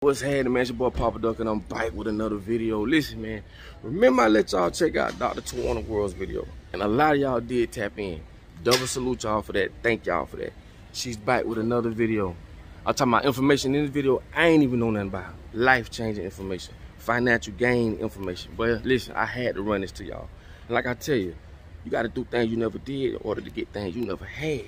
What's happening, man? It's your boy Papa Duck, and I'm back with another video. Listen, man, remember I let y'all check out Dr. Tawanna World's video, and a lot of y'all did tap in. Double salute y'all for that. Thank y'all for that. She's back with another video. I'm talking about information in this video I ain't even know nothing about. Life-changing information, financial gain information. But listen, I had to run this to y'all. And like I tell you, you got to do things you never did in order to get things you never had.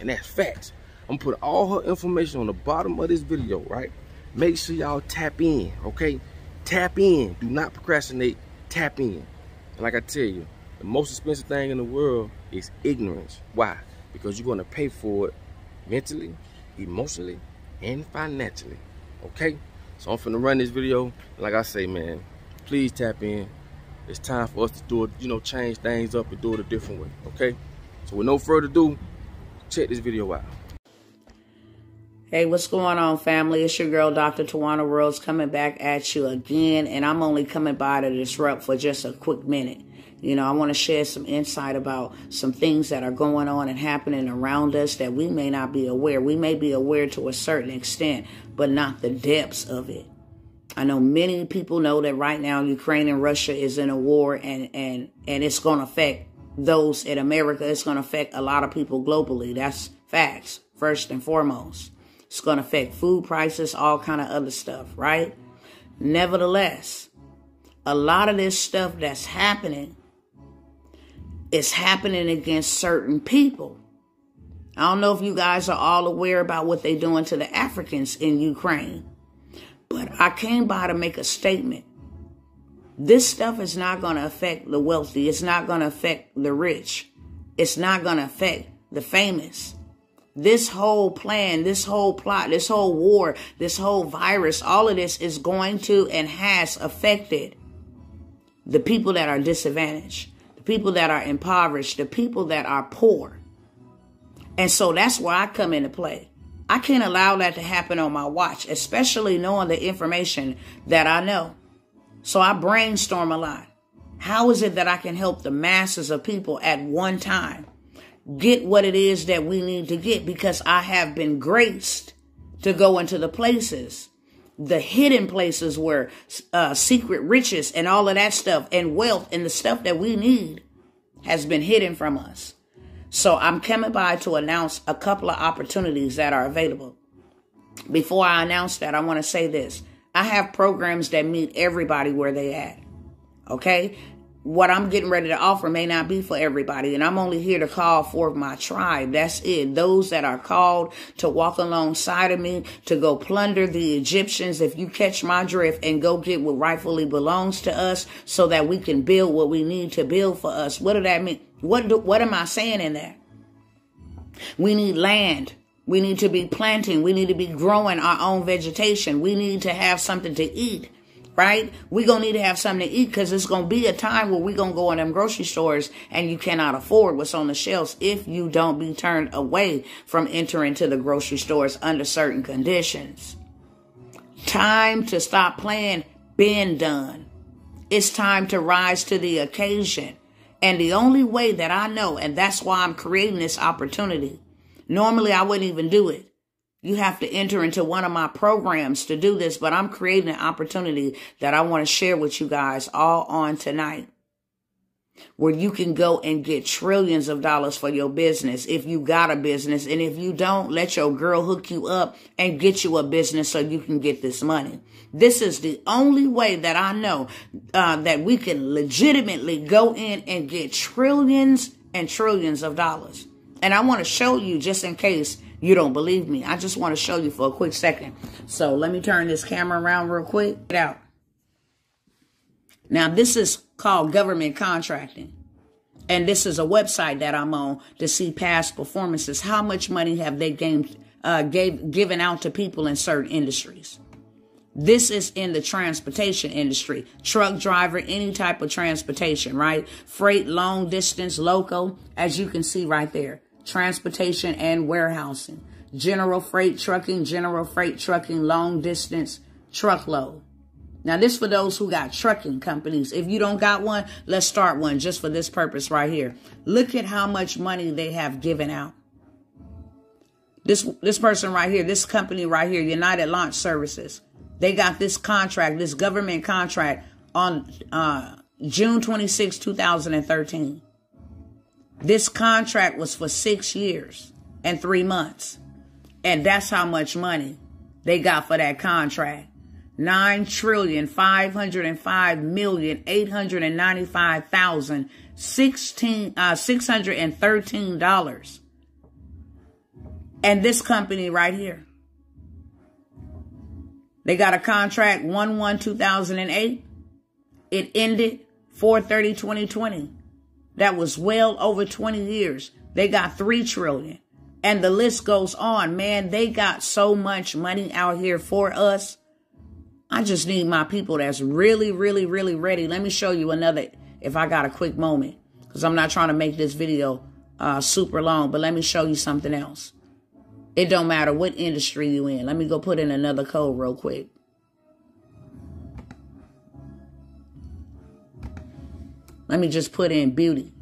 And that's facts. I'm putting all her information on the bottom of this video, right? Make sure y'all tap in, okay? Tap in. Do not procrastinate. Tap in. And like I tell you, the most expensive thing in the world is ignorance. Why? Because you're going to pay for it mentally, emotionally, and financially. Okay? So I'm finna run this video. Like I say, man, please tap in. It's time for us to do it, you know, change things up and do it a different way. Okay? So with no further ado, check this video out. Hey, what's going on, family? It's your girl, Dr. Tawanna Worlds, coming back at you again, and I'm only coming by to disrupt for just a quick minute. You know, I want to share some insight about some things that are going on and happening around us that we may not be aware. We may be aware to a certain extent, but not the depths of it. I know many people know that right now Ukraine and Russia is in a war and and and it's going to affect those in America. It's going to affect a lot of people globally. That's facts first and foremost. It's going to affect food prices, all kind of other stuff, right? Nevertheless, a lot of this stuff that's happening is happening against certain people. I don't know if you guys are all aware about what they're doing to the Africans in Ukraine, but I came by to make a statement. This stuff is not going to affect the wealthy. It's not going to affect the rich. It's not going to affect the famous. This whole plan, this whole plot, this whole war, this whole virus, all of this is going to and has affected the people that are disadvantaged, the people that are impoverished, the people that are poor. And so that's where I come into play. I can't allow that to happen on my watch, especially knowing the information that I know. So I brainstorm a lot. How is it that I can help the masses of people at one time? Get what it is that we need to get because I have been graced to go into the places, the hidden places where uh, secret riches and all of that stuff and wealth and the stuff that we need has been hidden from us. So I'm coming by to announce a couple of opportunities that are available. Before I announce that, I want to say this. I have programs that meet everybody where they at. Okay? What I'm getting ready to offer may not be for everybody. And I'm only here to call for my tribe. That's it. Those that are called to walk alongside of me, to go plunder the Egyptians, if you catch my drift, and go get what rightfully belongs to us so that we can build what we need to build for us. What does that mean? What, do, what am I saying in that? We need land. We need to be planting. We need to be growing our own vegetation. We need to have something to eat right? we going to need to have something to eat because it's going to be a time where we going to go in them grocery stores and you cannot afford what's on the shelves if you don't be turned away from entering to the grocery stores under certain conditions. Time to stop playing been done. It's time to rise to the occasion. And the only way that I know, and that's why I'm creating this opportunity. Normally I wouldn't even do it. You have to enter into one of my programs to do this, but I'm creating an opportunity that I want to share with you guys all on tonight. Where you can go and get trillions of dollars for your business if you got a business. And if you don't, let your girl hook you up and get you a business so you can get this money. This is the only way that I know uh, that we can legitimately go in and get trillions and trillions of dollars. And I want to show you just in case you don't believe me. I just want to show you for a quick second. So let me turn this camera around real quick. Get out. Now, this is called government contracting. And this is a website that I'm on to see past performances. How much money have they gained, uh, gave, given out to people in certain industries? This is in the transportation industry. Truck driver, any type of transportation, right? Freight, long distance, local, as you can see right there transportation and warehousing, general freight trucking, general freight trucking, long distance truckload. Now, this for those who got trucking companies. If you don't got one, let's start one just for this purpose right here. Look at how much money they have given out. This this person right here, this company right here, United Launch Services, They got this contract, this government contract on uh, June 26, 2013. This contract was for six years and three months. And that's how much money they got for that contract. Nine trillion five hundred and five million eight hundred and ninety five thousand sixteen uh six hundred and thirteen dollars. And this company right here. They got a contract 1 1 2008. It ended 4 30 2020. That was well over 20 years. They got 3 trillion. And the list goes on. Man, they got so much money out here for us. I just need my people that's really, really, really ready. Let me show you another, if I got a quick moment, because I'm not trying to make this video uh, super long, but let me show you something else. It don't matter what industry you in. Let me go put in another code real quick. Let me just put in beauty.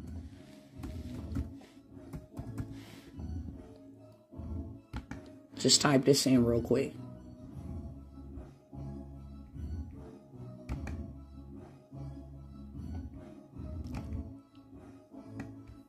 Just type this in real quick.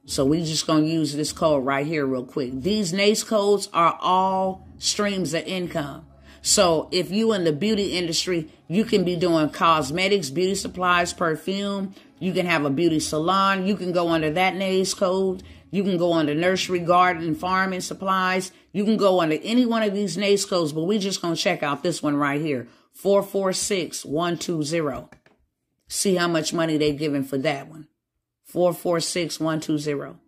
So we're just gonna use this code right here real quick. These NAICS codes are all streams of income. So if you in the beauty industry, you can be doing cosmetics, beauty supplies, perfume. You can have a beauty salon. You can go under that NAICS code. You can go under nursery, garden, farming supplies. You can go under any one of these NAICS codes, but we just gonna check out this one right here. 446120. See how much money they giving for that one. 446120.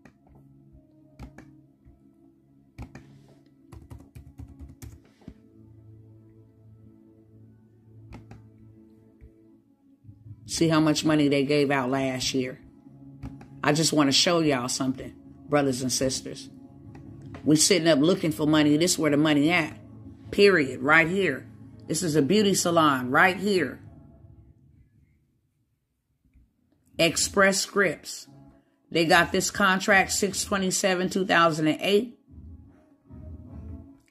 See how much money they gave out last year. I just want to show y'all something, brothers and sisters. We sitting up looking for money. This is where the money at. Period. Right here. This is a beauty salon right here. Express Scripts. They got this contract 627 2008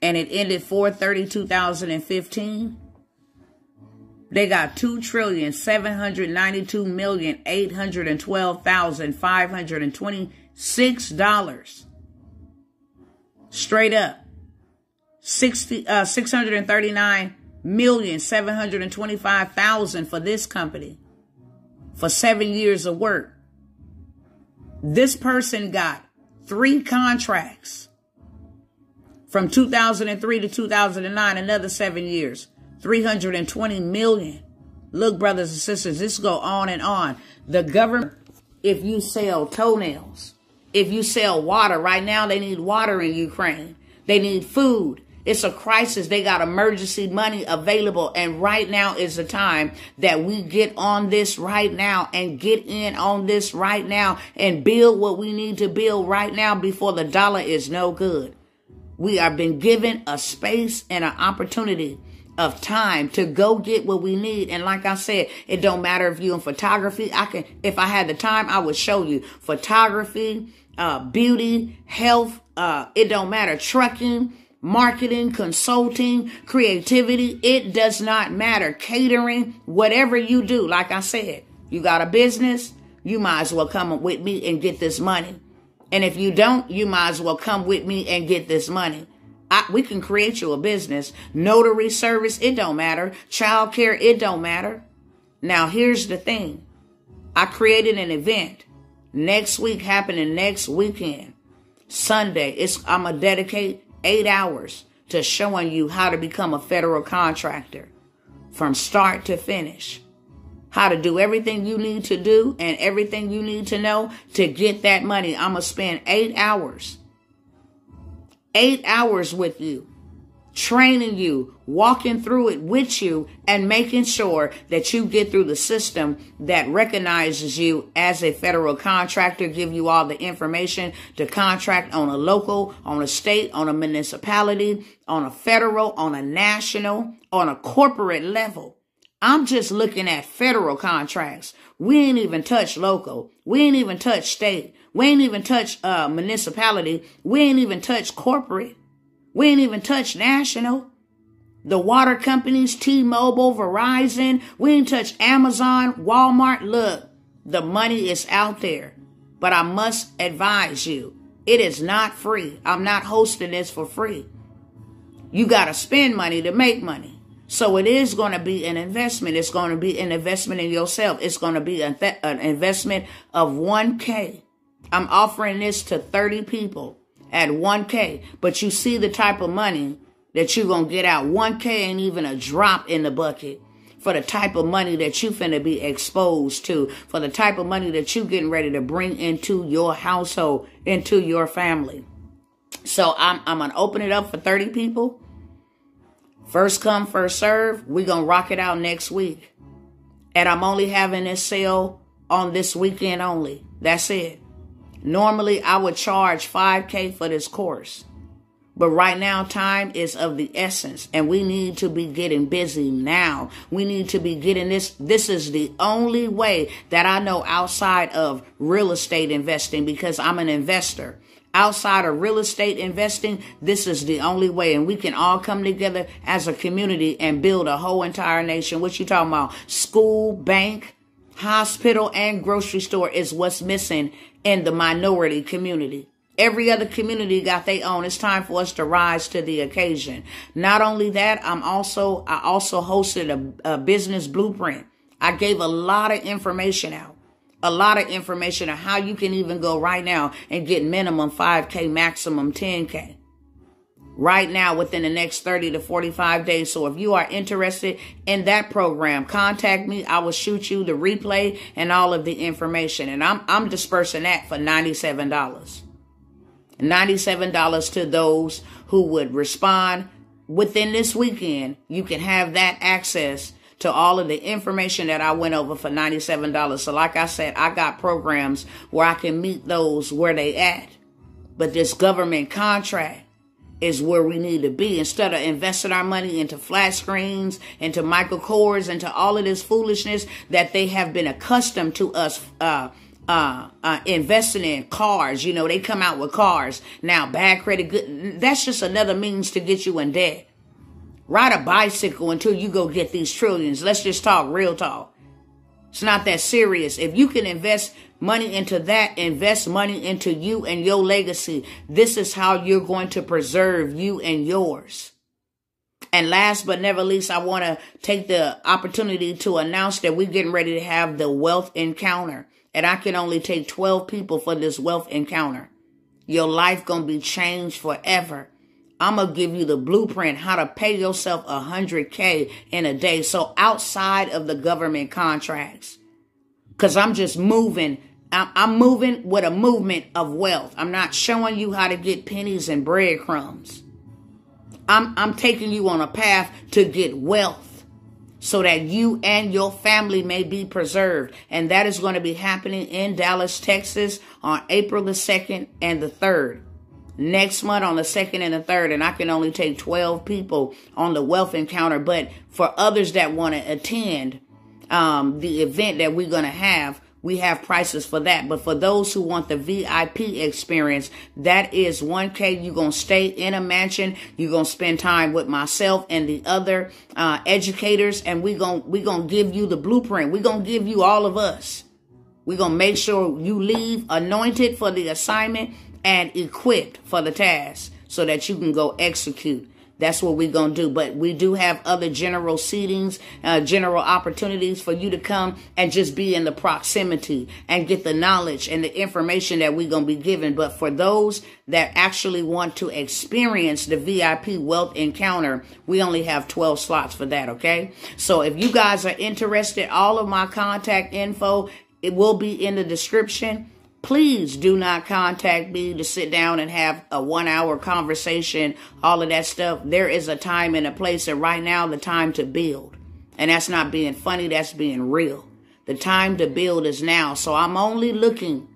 and it ended 430 2015. They got two trillion seven hundred ninety two million eight hundred and twelve thousand five hundred and twenty six dollars. Straight up. 60 uh 639 million seven hundred and twenty five thousand for this company for seven years of work. This person got three contracts from 2003 to 2009, another seven years, 320 million. Look, brothers and sisters, this go on and on. The government, if you sell toenails, if you sell water, right now they need water in Ukraine. They need food. It's a crisis. They got emergency money available. And right now is the time that we get on this right now and get in on this right now and build what we need to build right now before the dollar is no good. We are been given a space and an opportunity of time to go get what we need. And like I said, it don't matter if you in photography. I can, if I had the time, I would show you photography, uh, beauty, health. Uh, it don't matter. Trucking, marketing, consulting, creativity. It does not matter. Catering, whatever you do. Like I said, you got a business, you might as well come with me and get this money. And if you don't, you might as well come with me and get this money. I, we can create you a business. Notary service, it don't matter. Child care, it don't matter. Now, here's the thing. I created an event next week happening next weekend. Sunday. It's I'm gonna dedicate eight hours to showing you how to become a federal contractor from start to finish. How to do everything you need to do and everything you need to know to get that money. I'm going to spend eight hours, eight hours with you training you, walking through it with you, and making sure that you get through the system that recognizes you as a federal contractor, give you all the information to contract on a local, on a state, on a municipality, on a federal, on a national, on a corporate level. I'm just looking at federal contracts. We ain't even touch local. We ain't even touch state. We ain't even touch uh, municipality. We ain't even touch corporate. We ain't even touched national. The water companies, T-Mobile, Verizon, we ain't touch Amazon, Walmart. Look, the money is out there. But I must advise you, it is not free. I'm not hosting this for free. You got to spend money to make money. So it is going to be an investment. It's going to be an investment in yourself. It's going to be an investment of 1K. I'm offering this to 30 people at 1K. But you see the type of money that you're going to get out. 1K ain't even a drop in the bucket for the type of money that you finna be exposed to, for the type of money that you getting ready to bring into your household, into your family. So I'm, I'm going to open it up for 30 people. First come, first serve. we going to rock it out next week. And I'm only having this sale on this weekend only. That's it. Normally, I would charge 5K for this course. But right now, time is of the essence, and we need to be getting busy now. We need to be getting this. This is the only way that I know outside of real estate investing because I'm an investor. Outside of real estate investing, this is the only way, and we can all come together as a community and build a whole entire nation. What you talking about? School, bank, hospital, and grocery store is what's missing in the minority community. Every other community got their own. It's time for us to rise to the occasion. Not only that, I'm also, I also hosted a, a business blueprint. I gave a lot of information out, a lot of information on how you can even go right now and get minimum 5K, maximum 10K right now within the next 30 to 45 days. So if you are interested in that program, contact me. I will shoot you the replay and all of the information. And I'm, I'm dispersing that for $97. $97 to those who would respond within this weekend. You can have that access to all of the information that I went over for $97. So like I said, I got programs where I can meet those where they at. But this government contract is where we need to be. Instead of investing our money into flat screens, into Michael Kors, into all of this foolishness that they have been accustomed to us uh, uh, uh, investing in cars. You know, they come out with cars. Now, bad credit, good. That's just another means to get you in debt. Ride a bicycle until you go get these trillions. Let's just talk real talk. It's not that serious. If you can invest money into that, invest money into you and your legacy. This is how you're going to preserve you and yours. And last but never least, I want to take the opportunity to announce that we're getting ready to have the wealth encounter and I can only take 12 people for this wealth encounter. Your life gonna be changed forever. I'm gonna give you the blueprint how to pay yourself a hundred K in a day. So outside of the government contracts, cause I'm just moving. I'm moving with a movement of wealth. I'm not showing you how to get pennies and breadcrumbs. I'm, I'm taking you on a path to get wealth so that you and your family may be preserved. And that is going to be happening in Dallas, Texas on April the 2nd and the 3rd. Next month on the 2nd and the 3rd. And I can only take 12 people on the wealth encounter. But for others that want to attend um, the event that we're going to have, we have prices for that. But for those who want the VIP experience, that is 1K. You're going to stay in a mansion. You're going to spend time with myself and the other uh, educators. And we're going we gonna give you the blueprint. We're going to give you all of us. We're going to make sure you leave anointed for the assignment and equipped for the task so that you can go execute. That's what we're going to do. But we do have other general seatings, uh, general opportunities for you to come and just be in the proximity and get the knowledge and the information that we're going to be given. But for those that actually want to experience the VIP wealth encounter, we only have 12 slots for that. Okay. So if you guys are interested, all of my contact info, it will be in the description please do not contact me to sit down and have a one hour conversation, all of that stuff. There is a time and a place, and right now, the time to build. And that's not being funny, that's being real. The time to build is now. So I'm only looking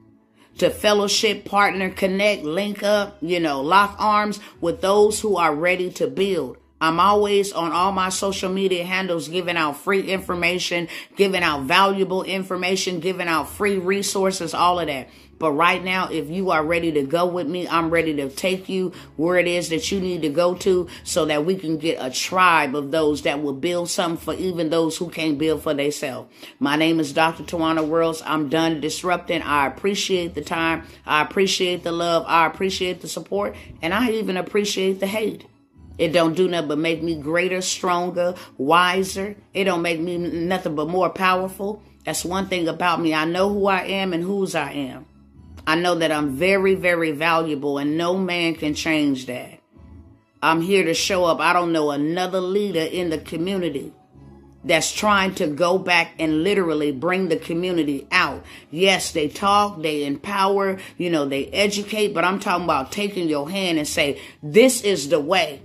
to fellowship, partner, connect, link up, you know, lock arms with those who are ready to build. I'm always on all my social media handles giving out free information, giving out valuable information, giving out free resources, all of that. But right now, if you are ready to go with me, I'm ready to take you where it is that you need to go to so that we can get a tribe of those that will build something for even those who can't build for themselves. My name is Dr. Tawanna Worlds. I'm done disrupting. I appreciate the time. I appreciate the love. I appreciate the support. And I even appreciate the hate. It don't do nothing but make me greater, stronger, wiser. It don't make me nothing but more powerful. That's one thing about me. I know who I am and whose I am. I know that I'm very, very valuable and no man can change that. I'm here to show up. I don't know another leader in the community that's trying to go back and literally bring the community out. Yes, they talk, they empower, you know, they educate, but I'm talking about taking your hand and say, this is the way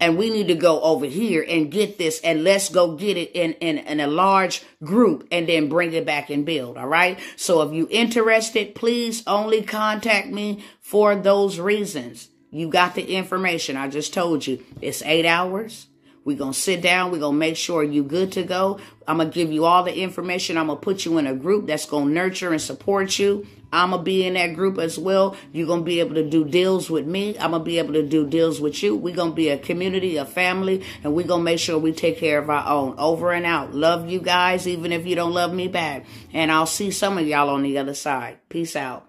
and we need to go over here and get this and let's go get it in, in, in a large group and then bring it back and build. All right. So if you interested, please only contact me for those reasons. You got the information. I just told you it's eight hours. We're going to sit down. We're going to make sure you good to go. I'm going to give you all the information. I'm going to put you in a group that's going to nurture and support you. I'm going to be in that group as well. You're going to be able to do deals with me. I'm going to be able to do deals with you. We're going to be a community, a family, and we're going to make sure we take care of our own. Over and out. Love you guys, even if you don't love me back. And I'll see some of y'all on the other side. Peace out.